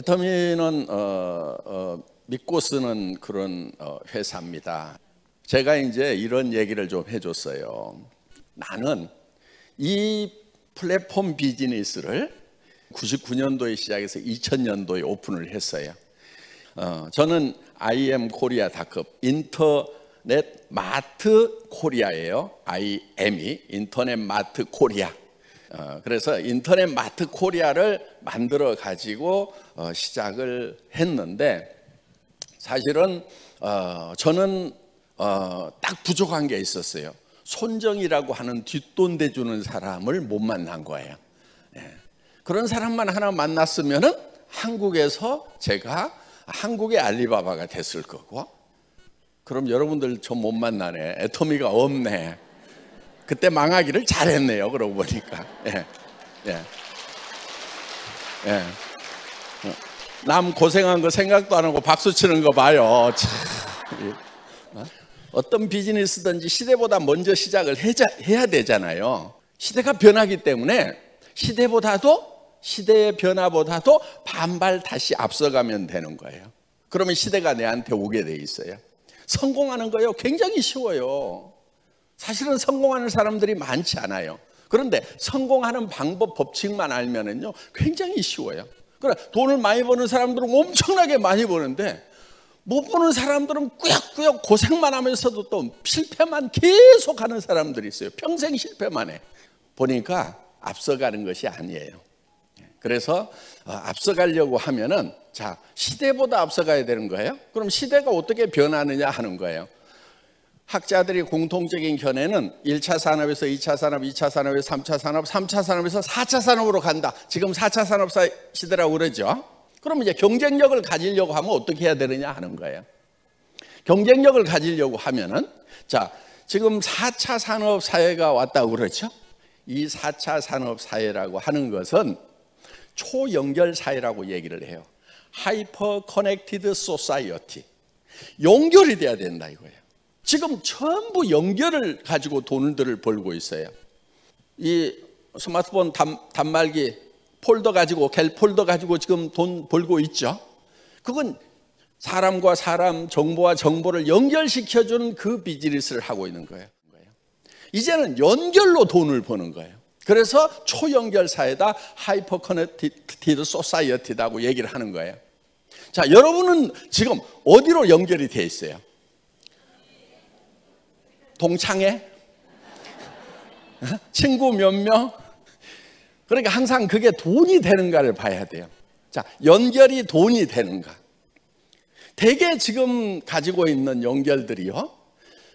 애터미는 어, 어, 믿고 쓰는 그런 어, 회사입니다. 제가 이제 이런 얘기를 좀 해줬어요. 나는 이 플랫폼 비즈니스를 99년도에 시작해서 2000년도에 오픈을 했어요. 어, 저는 IM 코리아 다급 인터넷 마트 코리아예요. IM이 인터넷 마트 코리아. 어, 그래서 인터넷 마트 코리아를 만들어 가지고 어, 시작을 했는데 사실은 어, 저는 어, 딱 부족한 게 있었어요. 손정이라고 하는 뒷돈 대주는 사람을 못 만난 거예요. 예. 그런 사람만 하나 만났으면은 한국에서 제가 한국의 알리바바가 됐을 거고. 그럼 여러분들 저 못 만나네. 애터미가 없네. 그때 망하기를 잘했네요. 그러고 보니까. 예. 예. 예. 남 고생한 거 생각도 안 하고 박수 치는 거 봐요. 참. 어? 어떤 비즈니스든지 시대보다 먼저 시작을 해야 되잖아요. 시대가 변하기 때문에 시대보다도 시대의 변화보다도 반발 다시 앞서가면 되는 거예요. 그러면 시대가 내한테 오게 돼 있어요. 성공하는 거요 굉장히 쉬워요. 사실은 성공하는 사람들이 많지 않아요. 그런데 성공하는 방법 법칙만 알면은요 굉장히 쉬워요. 그래 돈을 많이 버는 사람들은 엄청나게 많이 버는데 못 보는 사람들은 꾸역꾸역 고생만 하면서도 또 실패만 계속 하는 사람들이 있어요. 평생 실패만 해. 보니까 앞서가는 것이 아니에요. 그래서 어, 앞서가려고 하면은 자, 시대보다 앞서가야 되는 거예요. 그럼 시대가 어떻게 변하느냐 하는 거예요. 학자들이 공통적인 견해는 1차 산업에서 2차 산업, 2차 산업에서 3차 산업, 3차 산업에서 4차 산업으로 간다. 지금 4차 산업 시대라고 그러죠. 그럼 이제 경쟁력을 가지려고 하면 어떻게 해야 되느냐 하는 거예요. 경쟁력을 가지려고 하면은 자, 지금 4차 산업 사회가 왔다고 그러죠. 이 4차 산업 사회라고 하는 것은 초연결 사회라고 얘기를 해요. hyper connected society. 연결이 돼야 된다 이거예요. 지금 전부 연결을 가지고 돈들을 벌고 있어요. 이 스마트폰 단, 단말기 폴더 가지고 갤 폴더 가지고 지금 돈 벌고 있죠. 그건 사람과 사람, 정보와 정보를 연결시켜 주는 그 비즈니스를 하고 있는 거예요. 이제는 연결로 돈을 버는 거예요. 그래서 초연결 사회다 hyper connected society다고 얘기를 하는 거예요. 자, 여러분은 지금 어디로 연결이 돼 있어요? 동창회? 친구 몇 명? 그러니까 항상 그게 돈이 되는가를 봐야 돼요. 자, 연결이 돈이 되는가? 대개 지금 가지고 있는 연결들이요.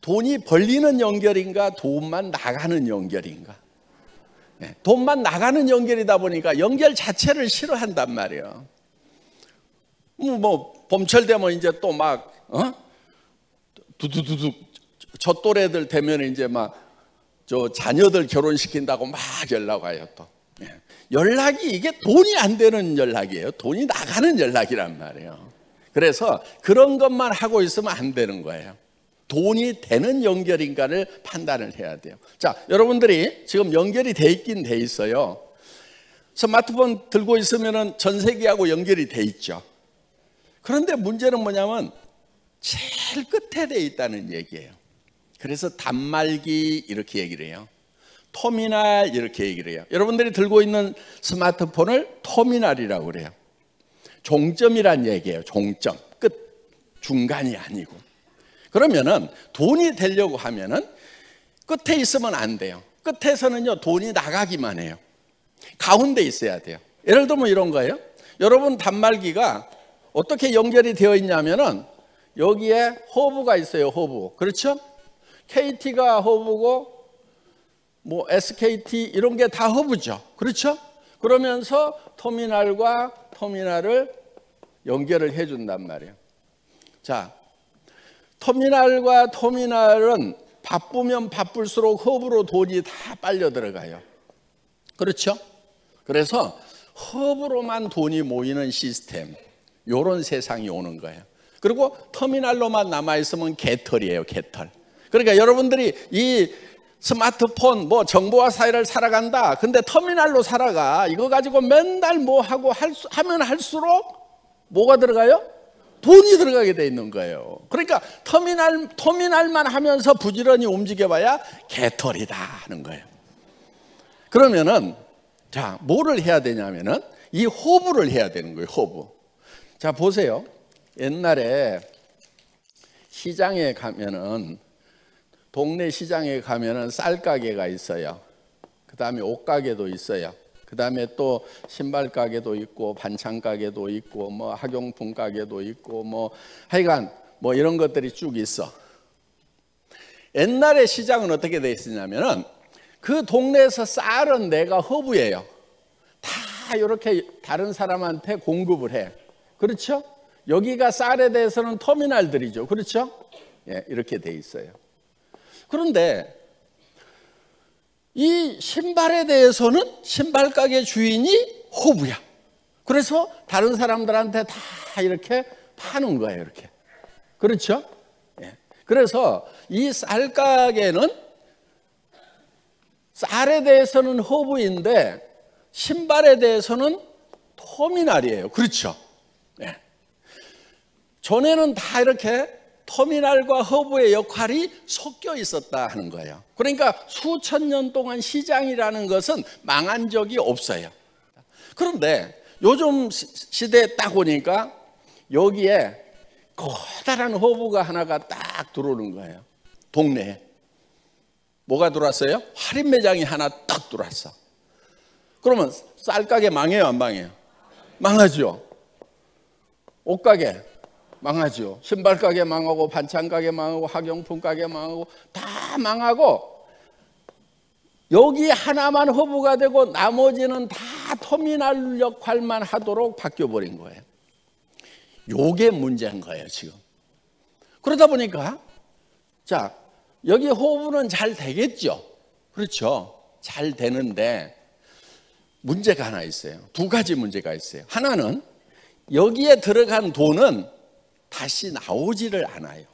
돈이 벌리는 연결인가, 돈만 나가는 연결인가? 네, 돈만 나가는 연결이다 보니까 연결 자체를 싫어한단 말이에요. 뭐, 뭐 봄철 되면 이제 또 막, 어? 두두두두 저 또래들 되면 이제 막 저 자녀들 결혼시킨다고 막 연락 와요 또. 예. 연락이 이게 돈이 안 되는 연락이에요. 돈이 나가는 연락이란 말이에요. 그래서 그런 것만 하고 있으면 안 되는 거예요. 돈이 되는 연결인가를 판단을 해야 돼요. 자, 여러분들이 지금 연결이 돼 있긴 돼 있어요. 스마트폰 들고 있으면 전 세계하고 연결이 돼 있죠. 그런데 문제는 뭐냐면 제일 끝에 돼 있다는 얘기예요. 그래서 단말기 이렇게 얘기를 해요. 터미널 이렇게 얘기를 해요. 여러분들이 들고 있는 스마트폰을 터미널이라고 그래요. 종점이란 얘기예요. 종점. 끝. 중간이 아니고. 그러면은 돈이 되려고 하면은 끝에 있으면 안 돼요. 끝에서는요, 돈이 나가기만 해요. 가운데 있어야 돼요. 예를 들면 이런 거예요. 여러분 단말기가 어떻게 연결이 되어 있냐면은 여기에 허브가 있어요. 허브. 그렇죠? KT가 허브고 뭐 SKT 이런 게 다 허브죠. 그렇죠? 그러면서 터미널과 터미널을 연결을 해 준단 말이에요. 자, 터미널과 터미널은 바쁘면 바쁠수록 허브로 돈이 다 빨려 들어가요. 그렇죠? 그래서 허브로만 돈이 모이는 시스템, 이런 세상이 오는 거예요. 그리고 터미널로만 남아 있으면 개털이에요, 개털. 그러니까 여러분들이 이 스마트폰 뭐 정보화 사회를 살아간다. 근데 터미널로 살아가. 이거 가지고 맨날 뭐 하고 할 수, 하면 할수록 뭐가 들어가요? 돈이 들어가게 돼 있는 거예요. 그러니까 터미널 터미널만 하면서 부지런히 움직여봐야 개털이다 하는 거예요. 그러면은 자 뭐를 해야 되냐면은 이 호부를 해야 되는 거예요. 호부. 자 보세요. 옛날에 시장에 가면은 동네 시장에 가면은 쌀 가게가 있어요. 그 다음에 옷 가게도 있어요. 그 다음에 또 신발 가게도 있고 반찬 가게도 있고 뭐 학용품 가게도 있고 뭐 하여간 뭐 이런 것들이 쭉 있어. 옛날에 시장은 어떻게 돼 있었냐면은 그 동네에서 쌀은 내가 허브예요. 다 이렇게 다른 사람한테 공급을 해. 그렇죠? 여기가 쌀에 대해서는 터미널들이죠. 그렇죠? 예, 이렇게 돼 있어요. 그런데 이 신발에 대해서는 신발 가게 주인이 호부야. 그래서 다른 사람들한테 다 이렇게 파는 거예요, 이렇게. 그렇죠? 예. 그래서 이 쌀 가게는 쌀에 대해서는 허브인데 신발에 대해서는 터미널이에요. 그렇죠? 예. 전에는 다 이렇게 터미널과 허브의 역할이 섞여 있었다 하는 거예요. 그러니까 수천 년 동안 시장이라는 것은 망한 적이 없어요. 그런데 요즘 시대에 딱 오니까 여기에 커다란 허브가 하나가 딱 들어오는 거예요. 동네에. 뭐가 들어왔어요? 할인 매장이 하나 딱 들어왔어. 그러면 쌀가게 망해요, 안 망해요? 망하죠. 옷가게 망하죠. 신발 가게 망하고 반찬 가게 망하고 학용품 가게 망하고 다 망하고 여기 하나만 허브가 되고 나머지는 다 터미널 역할만 하도록 바뀌어 버린 거예요. 요게 문제인 거예요, 지금. 그러다 보니까 자, 여기 호흡은 잘 되겠죠. 그렇죠. 잘 되는데 문제가 하나 있어요. 두 가지 문제가 있어요. 하나는 여기에 들어간 돈은 다시 나오지를 않아요.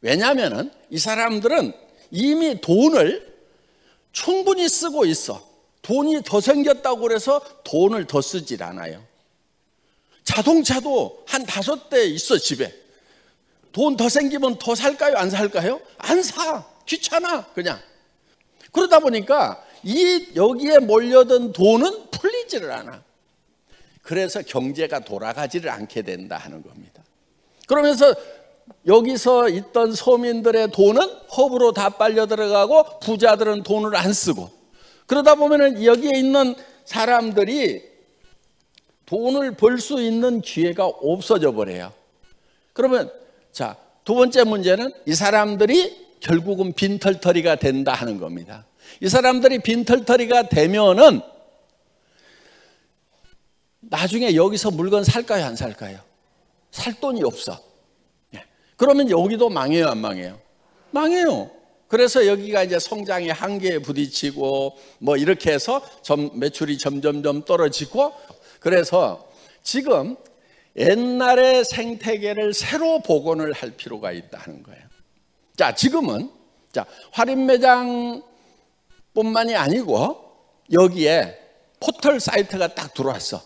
왜냐하면 이 사람들은 이미 돈을 충분히 쓰고 있어. 돈이 더 생겼다고 그래서 돈을 더 쓰질 않아요. 자동차도 한 다섯 대 있어, 집에. 돈 더 생기면 더 살까요? 안 살까요? 안 사. 귀찮아, 그냥. 그러다 보니까 이 여기에 몰려든 돈은 풀리지를 않아. 그래서 경제가 돌아가지를 않게 된다 하는 겁니다. 그러면서 여기서 있던 서민들의 돈은 허브로 다 빨려 들어가고 부자들은 돈을 안 쓰고 그러다 보면은 여기에 있는 사람들이 돈을 벌 수 있는 기회가 없어져 버려요. 그러면 자, 두 번째 문제는 이 사람들이 결국은 빈털터리가 된다 하는 겁니다. 이 사람들이 빈털터리가 되면은 나중에 여기서 물건 살까요, 안 살까요? 살 돈이 없어. 예. 그러면 여기도 망해요, 안 망해요? 망해요. 그래서 여기가 이제 성장의 한계에 부딪히고 뭐 이렇게 해서 점, 매출이 점점점 떨어지고 그래서 지금 옛날의 생태계를 새로 복원을 할 필요가 있다는 거예요. 자, 지금은 자, 할인 매장 뿐만이 아니고 여기에 포털 사이트가 딱 들어왔어.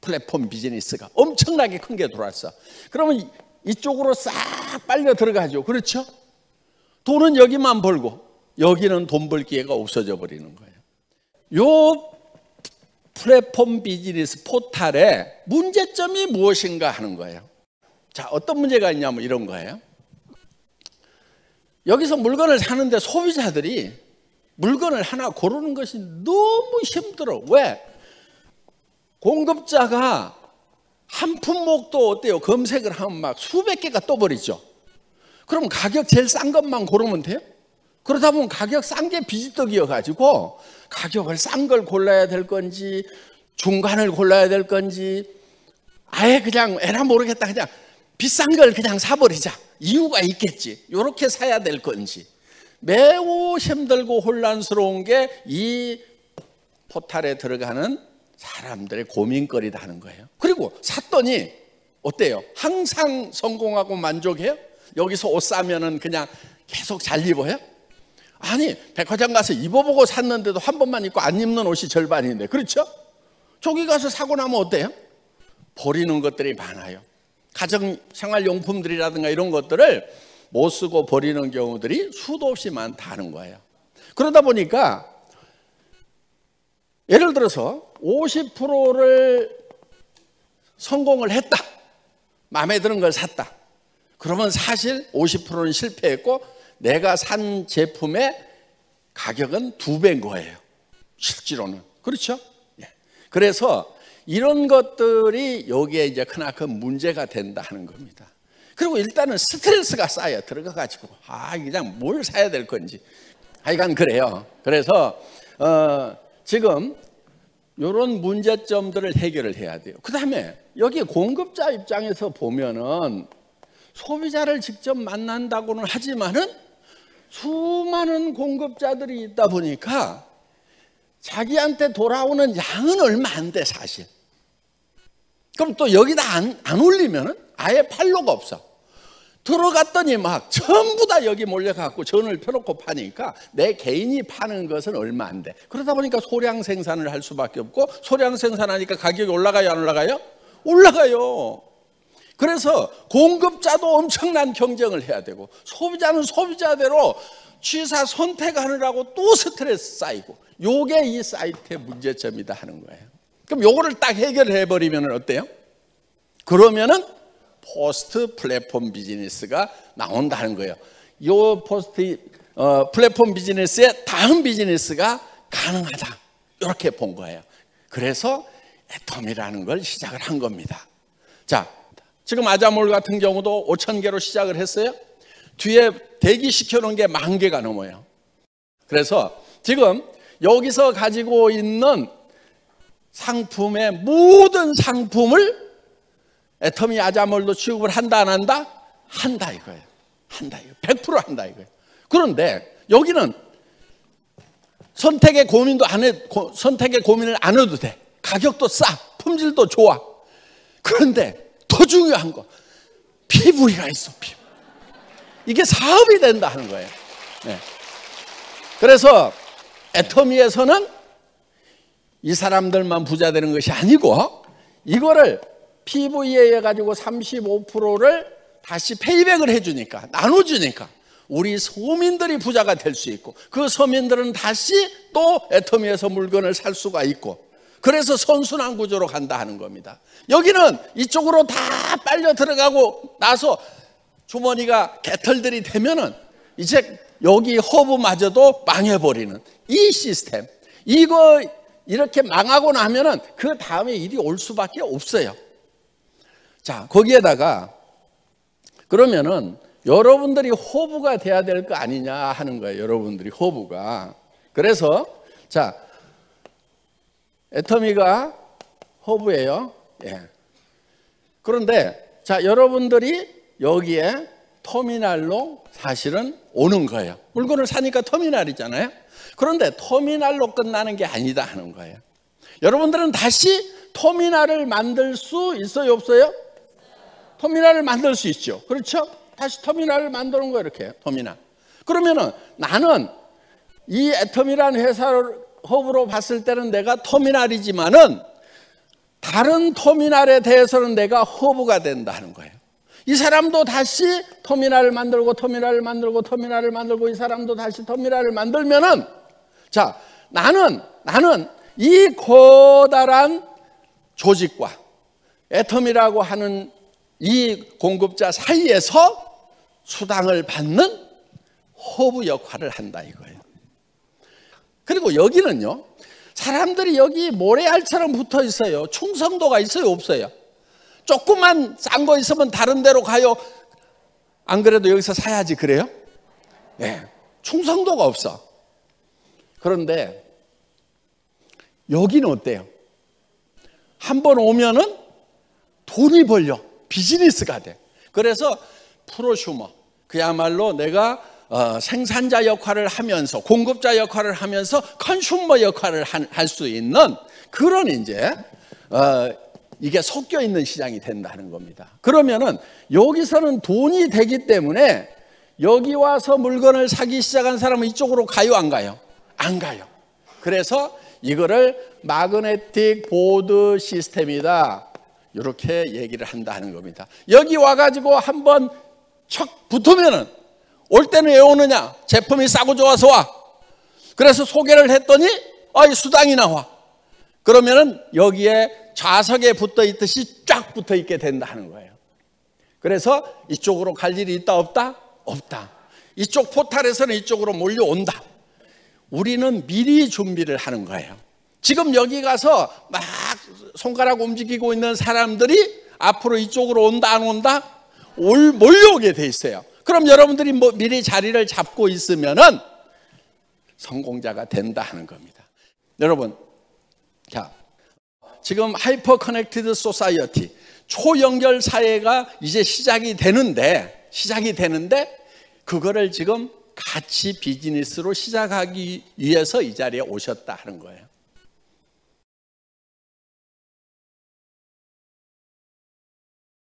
플랫폼 비즈니스가 엄청나게 큰 게 들어왔어. 그러면 이쪽으로 싹 빨려 들어가죠. 그렇죠? 돈은 여기만 벌고 여기는 돈 벌 기회가 없어져 버리는 거예요. 요 플랫폼 비즈니스 포탈의 문제점이 무엇인가 하는 거예요. 자, 어떤 문제가 있냐면 이런 거예요. 여기서 물건을 사는데 소비자들이 물건을 하나 고르는 것이 너무 힘들어. 왜? 공급자가 한 품목도 어때요? 검색을 하면 막 수백 개가 떠버리죠. 그럼 가격 제일 싼 것만 고르면 돼요? 그러다 보면 가격 싼 게 비지떡이어가지고 가격을 싼 걸 골라야 될 건지 중간을 골라야 될 건지 아예 그냥 에라 모르겠다 그냥 비싼 걸 그냥 사버리자 이유가 있겠지 이렇게 사야 될 건지 매우 힘들고 혼란스러운 게 이 포탈에 들어가는 사람들의 고민거리다 하는 거예요. 그리고 샀더니 어때요? 항상 성공하고 만족해요? 여기서 옷 사면은 그냥 계속 잘 입어요? 아니, 백화점 가서 입어보고 샀는데도 한 번만 입고 안 입는 옷이 절반인데, 그렇죠? 저기 가서 사고 나면 어때요? 버리는 것들이 많아요. 가정 생활용품들이라든가 이런 것들을 못 쓰고 버리는 경우들이 수도 없이 많다는 거예요. 그러다 보니까 예를 들어서 50%를 성공을 했다. 마음에 드는 걸 샀다. 그러면 사실 50%는 실패했고 내가 산 제품의 가격은 두 배인 거예요. 실제로는. 그렇죠? 예. 그래서 이런 것들이 여기에 이제 크나큰 문제가 된다 하는 겁니다. 그리고 일단은 스트레스가 쌓여 들어가가지고 아 그냥 뭘 사야 될 건지 하여간 그래요. 그래서 어, 지금 이런 문제점들을 해결을 해야 돼요. 그 다음에 여기 공급자 입장에서 보면은 소비자를 직접 만난다고는 하지만은 수많은 공급자들이 있다 보니까 자기한테 돌아오는 양은 얼마 안 돼, 사실. 그럼 또 여기다 안, 안 올리면은 아예 팔로가 없어. 들어갔더니 막 전부 다 여기 몰려갖고 전을 펴놓고 파니까 내 개인이 파는 것은 얼마 안 돼. 그러다 보니까 소량 생산을 할 수밖에 없고 소량 생산하니까 가격이 올라가요, 안 올라가요? 올라가요. 그래서 공급자도 엄청난 경쟁을 해야 되고 소비자는 소비자대로 취사 선택하느라고 또 스트레스 쌓이고 요게 이 사이트의 문제점이다 하는 거예요. 그럼 요거를 딱 해결해 버리면 어때요? 그러면은 post 플랫폼 비즈니스가 나온다는 거예요. 요 post 어, 플랫폼 비즈니스의 다음 비즈니스가 가능하다. 이렇게 본 거예요. 그래서 애텀이라는 걸 시작을 한 겁니다. 자, 지금 아자몰 같은 경우도 5천 개로 시작을 했어요. 뒤에 대기시켜 놓은 게 만 개가 넘어요. 그래서 지금 여기서 가지고 있는 상품의 모든 상품을 애터미 아자몰도 취급을 한다 안 한다? 한다 이거예요. 한다 이거. 100% 한다 이거예요. 그런데 여기는 선택의 고민도 안 해, 선택의 고민을 안 해도 돼. 가격도 싸, 품질도 좋아. 그런데 더 중요한 거, 피부리가 있어, 피부. 이게 사업이 된다 하는 거예요. 네. 그래서 애터미에서는 이 사람들만 부자 되는 것이 아니고 이거를 PV에 가지고 35%를 다시 페이백을 해주니까 나눠주니까 우리 서민들이 부자가 될 수 있고 그 서민들은 다시 또 애터미에서 물건을 살 수가 있고 그래서 선순환 구조로 간다 하는 겁니다. 여기는 이쪽으로 다 빨려 들어가고 나서 주머니가 개털들이 되면은 이제 여기 허브마저도 망해버리는 이 시스템. 이거 이렇게 망하고 나면은 그 다음에 일이 올 수밖에 없어요. 자, 거기에다가 그러면은 여러분들이 호부가 돼야 될 거 아니냐 하는 거예요. 여러분들이 호부가. 그래서 자, 애터미가 호부예요. 예. 그런데 자, 여러분들이 여기에 터미널로 사실은 오는 거예요. 물건을 사니까 터미널이잖아요. 그런데 터미널로 끝나는 게 아니다 하는 거예요. 여러분들은 다시 터미널을 만들 수 있어요, 없어요? 터미널을 만들 수 있죠. 그렇죠? 다시 터미널을 만드는 거예요, 이렇게. 터미널. 그러면은 나는 이 애터미라는 회사를 허브로 봤을 때는 내가 터미널이지만은 다른 터미널에 대해서는 내가 허브가 된다는 거예요. 이 사람도 다시 터미널을 만들고 터미널을 만들고 터미널을 만들고 이 사람도 다시 터미널을 만들면은 자, 나는 나는 이 커다란 조직과 애터미라고 하는 이 공급자 사이에서 수당을 받는 허브 역할을 한다 이거예요. 그리고 여기는요. 사람들이 여기 모래알처럼 붙어 있어요. 충성도가 있어요, 없어요? 조금만 싼 거 있으면 다른 데로 가요. 안 그래도 여기서 사야지 그래요? 예. 네. 충성도가 없어. 그런데 여기는 어때요? 한 번 오면은 돈이 벌려. 비즈니스가 돼. 그래서 프로슈머. 그야말로 내가 어, 생산자 역할을 하면서 공급자 역할을 하면서 컨슈머 역할을 할 수 있는 그런 이제 어, 이게 섞여 있는 시장이 된다는 겁니다. 그러면은 여기서는 돈이 되기 때문에 여기 와서 물건을 사기 시작한 사람은 이쪽으로 가요, 안 가요? 안 가요. 그래서 이거를 마그네틱 보드 시스템이다. 이렇게 얘기를 한다는 겁니다. 여기 와가지고 한번 척 붙으면은 올 때는 왜 오느냐? 제품이 싸고 좋아서 와. 그래서 소개를 했더니 아이 수당이 나와. 그러면은 여기에 좌석에 붙어 있듯이 쫙 붙어 있게 된다는 거예요. 그래서 이쪽으로 갈 일이 있다 없다? 없다. 이쪽 포탈에서는 이쪽으로 몰려온다. 우리는 미리 준비를 하는 거예요. 지금 여기 가서 막 손가락 움직이고 있는 사람들이 앞으로 이쪽으로 온다 안 온다? 올, 몰려오게 돼 있어요. 그럼 여러분들이 뭐 미리 자리를 잡고 있으면은 성공자가 된다 하는 겁니다. 여러분, 자, 지금 hyper connected society 초연결 사회가 이제 시작이 되는데 시작이 되는데 그거를 지금 같이 비즈니스로 시작하기 위해서 이 자리에 오셨다 하는 거예요.